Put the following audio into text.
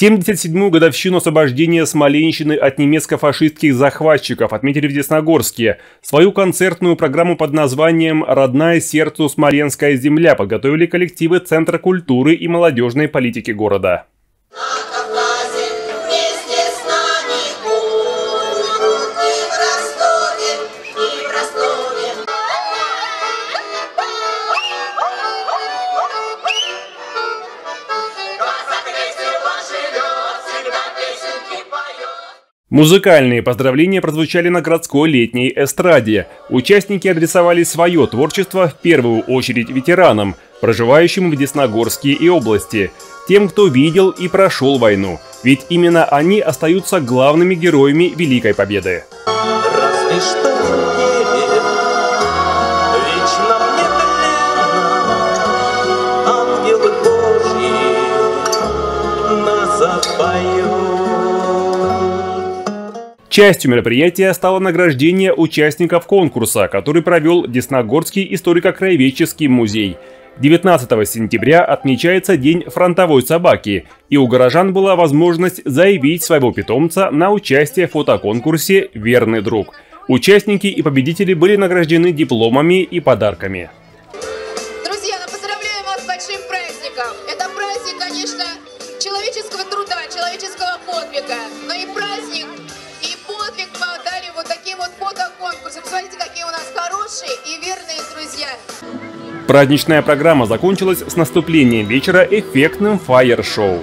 77-ю годовщину освобождения Смоленщины от немецко-фашистских захватчиков отметили в Десногорске. Свою концертную программу под названием «Родная сердцу Смоленская земля» подготовили коллективы Центра культуры и молодежной политики города. Музыкальные поздравления прозвучали на городской летней эстраде. Участники адресовали свое творчество в первую очередь ветеранам, проживающим в Десногорске и области, тем, кто видел и прошел войну, ведь именно они остаются главными героями Великой Победы. Разве что Частью мероприятия стало награждение участников конкурса, который провел Десногорский историко-краеведческий музей. 19 сентября отмечается День фронтовой собаки, и у горожан была возможность заявить своего питомца на участие в фотоконкурсе «Верный друг». Участники и победители были награждены дипломами и подарками. Друзья, ну поздравляем вас с большим праздником! Это праздник, конечно, человеческого труда, человеческого подвига, но и праздник Посмотрите, какие у нас хорошие и верные друзья. Праздничная программа закончилась с наступлением вечера эффектным фаер-шоу.